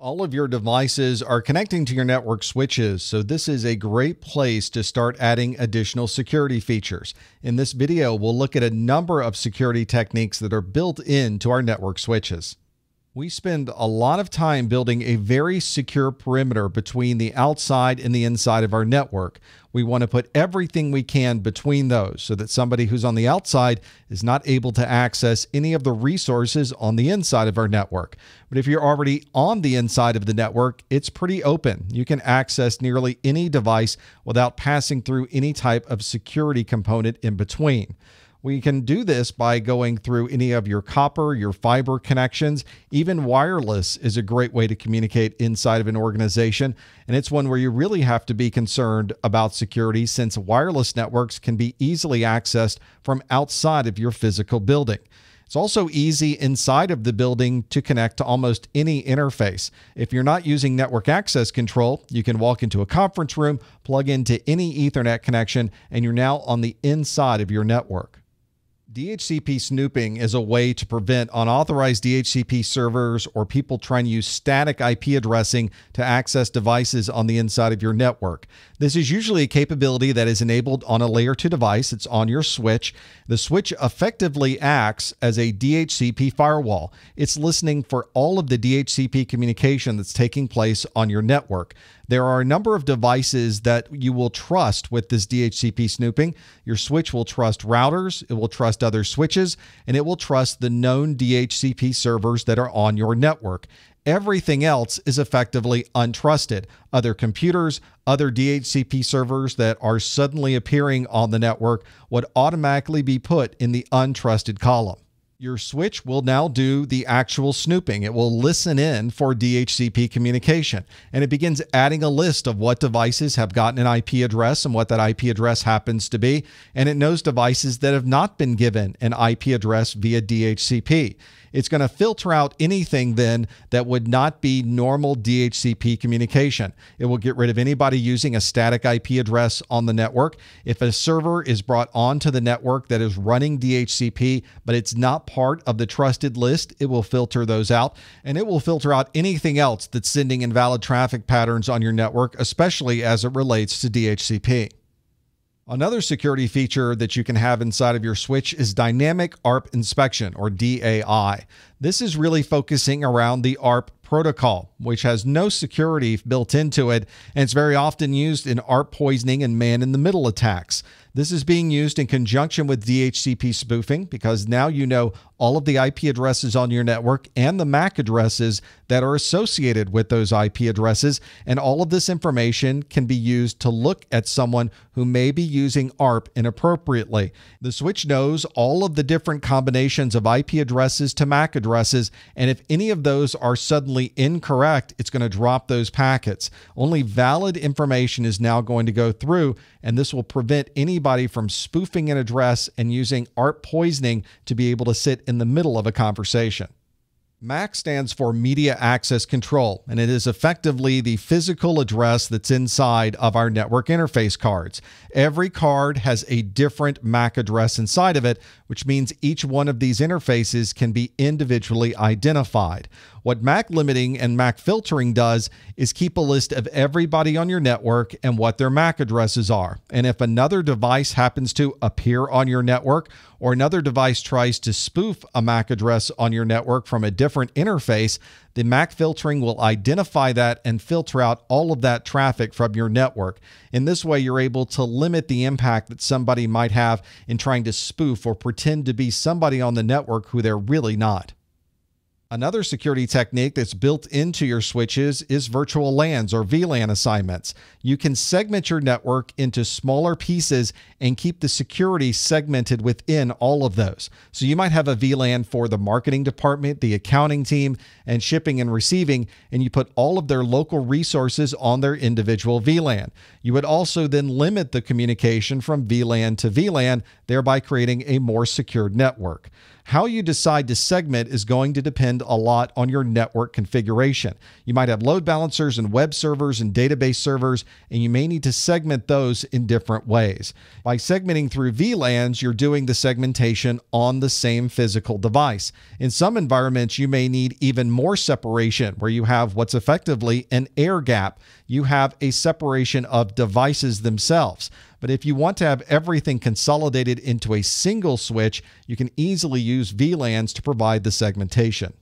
All of your devices are connecting to your network switches, so this is a great place to start adding additional security features. In this video, we'll look at a number of security techniques that are built into our network switches. We spend a lot of time building a very secure perimeter between the outside and the inside of our network. We want to put everything we can between those so that somebody who's on the outside is not able to access any of the resources on the inside of our network. But if you're already on the inside of the network, it's pretty open. You can access nearly any device without passing through any type of security component in between. We can do this by going through any of your copper, your fiber connections. Even wireless is a great way to communicate inside of an organization. And it's one where you really have to be concerned about security since wireless networks can be easily accessed from outside of your physical building. It's also easy inside of the building to connect to almost any interface. If you're not using network access control, you can walk into a conference room, plug into any Ethernet connection, and you're now on the inside of your network. DHCP snooping is a way to prevent unauthorized DHCP servers or people trying to use static IP addressing to access devices on the inside of your network. This is usually a capability that is enabled on a layer 2 device. It's on your switch. The switch effectively acts as a DHCP firewall. It's listening for all of the DHCP communication that's taking place on your network. There are a number of devices that you will trust with this DHCP snooping. Your switch will trust routers, it will trust other switches, and it will trust the known DHCP servers that are on your network. Everything else is effectively untrusted. Other computers, other DHCP servers that are suddenly appearing on the network would automatically be put in the untrusted column. Your switch will now do the actual snooping. It will listen in for DHCP communication and it begins adding a list of what devices have gotten an IP address and what that IP address happens to be. And it knows devices that have not been given an IP address via DHCP. It's going to filter out anything then that would not be normal DHCP communication. It will get rid of anybody using a static IP address on the network. If a server is brought onto the network that is running DHCP, but it's not part of the trusted list, it will filter those out and it will filter out anything else that's sending invalid traffic patterns on your network, especially as it relates to DHCP. Another security feature that you can have inside of your switch is dynamic ARP inspection or DAI. This is really focusing around the ARP protocol, which has no security built into it, and it's very often used in ARP poisoning and man in the middle attacks. This is being used in conjunction with DHCP snooping because now you know all of the IP addresses on your network and the MAC addresses that are associated with those IP addresses. And all of this information can be used to look at someone who may be using ARP inappropriately. The switch knows all of the different combinations of IP addresses to MAC addresses. And if any of those are suddenly incorrect, it's going to drop those packets. Only valid information is now going to go through, and this will prevent anybody from spoofing an address and using ARP poisoning to be able to sit in the middle of a conversation. MAC stands for Media Access Control, and it is effectively the physical address that's inside of our network interface cards. Every card has a different MAC address inside of it, which means each one of these interfaces can be individually identified. What MAC limiting and MAC filtering does is keep a list of everybody on your network and what their MAC addresses are. And if another device happens to appear on your network or another device tries to spoof a MAC address on your network from a different interface, the MAC filtering will identify that and filter out all of that traffic from your network. In this way, you're able to limit the impact that somebody might have in trying to spoof or pretend to be somebody on the network who they're really not. Another security technique that's built into your switches is virtual LANs or VLAN assignments. You can segment your network into smaller pieces and keep the security segmented within all of those. So you might have a VLAN for the marketing department, the accounting team, and shipping and receiving, and you put all of their local resources on their individual VLAN. You would also then limit the communication from VLAN to VLAN, thereby creating a more secured network. How you decide to segment is going to depend a lot on your network configuration. You might have load balancers and web servers and database servers, and you may need to segment those in different ways. By segmenting through VLANs, you're doing the segmentation on the same physical device. In some environments, you may need even more separation, where you have what's effectively an air gap. You have a separation of devices themselves. But if you want to have everything consolidated into a single switch, you can easily use VLANs to provide the segmentation.